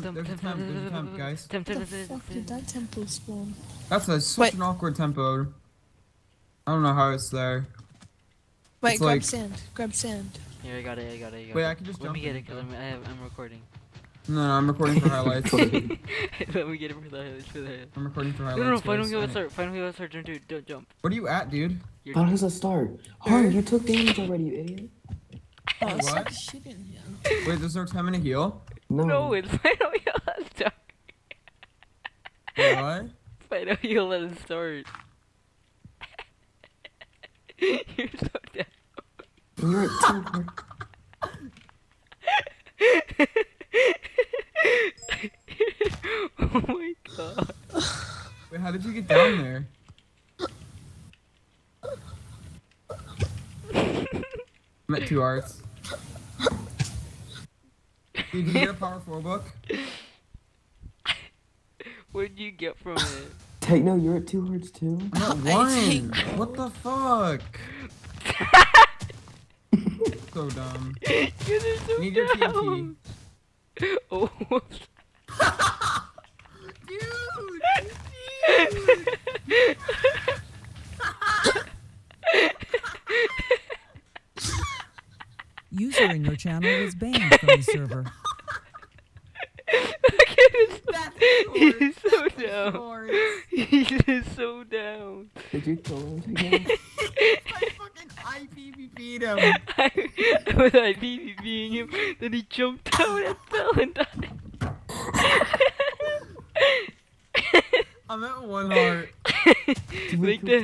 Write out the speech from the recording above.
temp, there's a temp, guys. Temp, temp, the temp, temp, fuck did that temple spawn? That's a, such Wait. an awkward tempo. I don't know how it's there. Wait, It's grab like- sand. Grab sand. Here, I got it, I got it, I got Wait, it. I can just Let jump me get it, because I'm. I have, I'm recording. No, no, I'm recording for highlights. Let me get it for the highlights, for the highlights. I'm recording for No, highlights. no, no, final guys. heal I- start, final heal start, don't do, don't jump. What are you at, dude? You're, How does it start? Harm, you took damage already, you idiot. Oh, Wait, it's what? like shooting here. Wait, there's no time in a heal? No. no, it's final heal start. Wait, what? Final heal let it start. You're so dead. You're at two. Oh my god. Wait, how did you get down there? I'm at two hearts. Dude, did you get a power four book? What'd you get from it? Techno, you're at two hearts too? I'm at I one. What the fuck? so dumb. You guys are so Need your dumb. Oh. User in your channel is banned from the server. Look at his That's He's so Of down. course. He's so down. Did you kill him, Techno? I fucking IPVP'd him. I, I was like PvPing him, then he jumped out and fell and died. I'm at one heart. like the